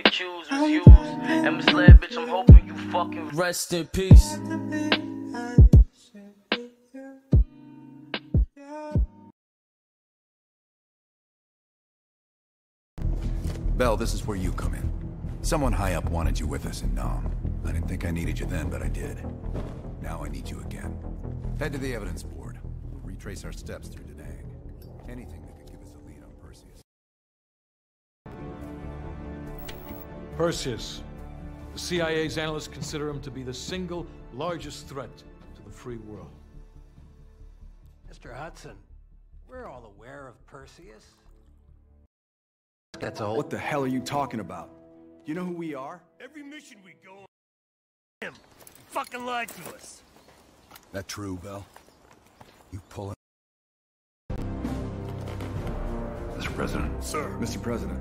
accused was used and misled, bitch. I'm hoping you fucking rest in peace. Bell, this is where you come in. Someone high up wanted you with us in Nam. I didn't think I needed you then, but I did. Now I need you again. Head to the evidence board. We'll retrace our steps through Da Nang. Anything Perseus. The CIA's analysts consider him to be the single largest threat to the free world. Mr. Hudson, we're all aware of Perseus. That's all. What the hell are you talking about? You know who we are? Every mission we go on, him he fucking lied to us. That true, Bell? You pull it. Mr. President. Sir. Mr. President.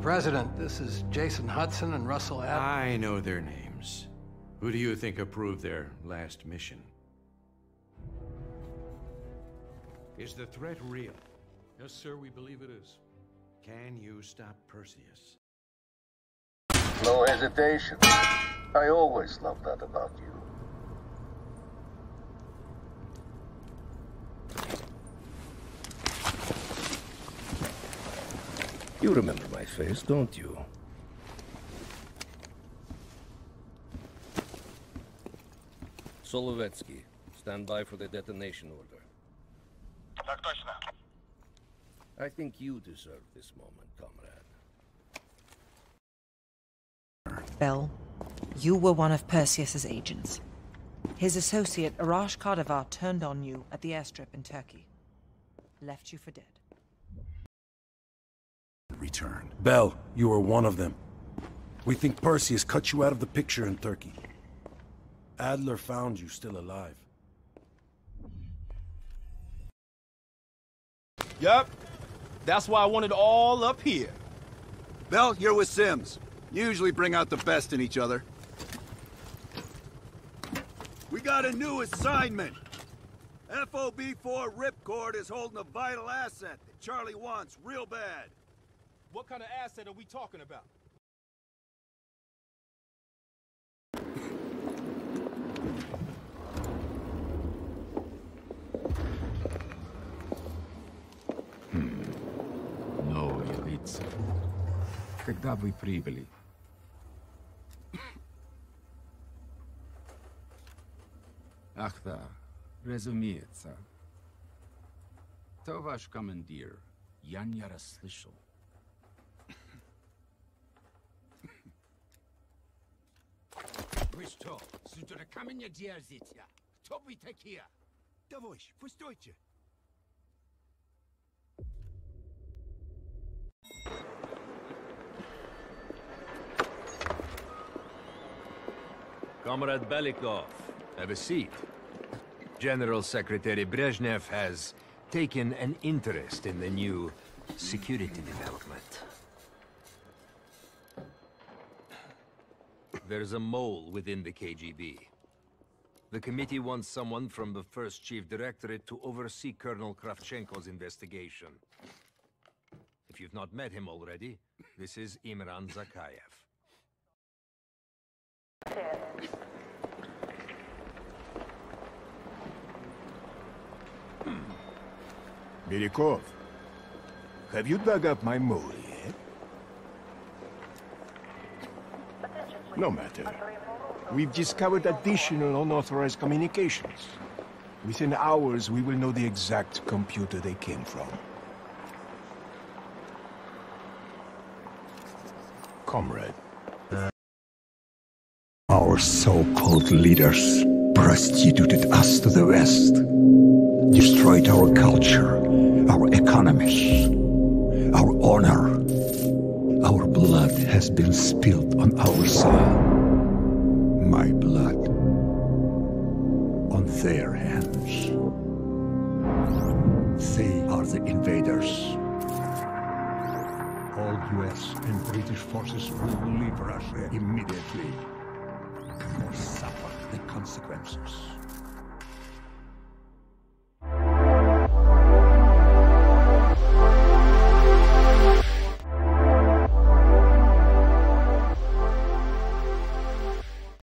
Mr. President, this is Jason Hudson and Russell Adler. I know their names. Who do you think approved their last mission? Is the threat real? Yes, sir, we believe it is. Can you stop Perseus? No hesitation. I always loved that about you. You remember my face, don't you? Solovetsky, stand by for the detonation order. Так точно. I think you deserve this moment, comrade. Bell, you were one of Perseus's agents. His associate, Arash Kadivar, turned on you at the airstrip in Turkey. Left you for dead. Return. Bell, you are one of them. We think Perseus cut you out of the picture in Turkey. Adler found you still alive. Yup. That's why I wanted all up here. Bell, you're with Sims. You usually bring out the best in each other. We got a new assignment. FOB-4 Ripcord is holding a vital asset that Charlie wants real bad. What kind of asset are we talking about? No, Yelitsa. Когда вы прибыли? Ах да, разумеется. То ваш командир. Я не расслышал. Comrade Belikov, have a seat. General Secretary Brezhnev has taken an interest in the new security development. There's a mole within the KGB. The committee wants someone from the first chief directorate to oversee Colonel Kravchenko's investigation. If you've not met him already, this is Imran Zakhaev. Hmm. Belikov, have you dug up my mole No matter. We've discovered additional unauthorized communications. Within hours, we will know the exact computer they came from. Comrade. Our so-called leaders prostituted us to the West, destroyed our culture, our economies, our honor. Has been spilled on our soil. My blood on their hands. They are the invaders. All US and British forces will leave Russia immediately or suffer the consequences.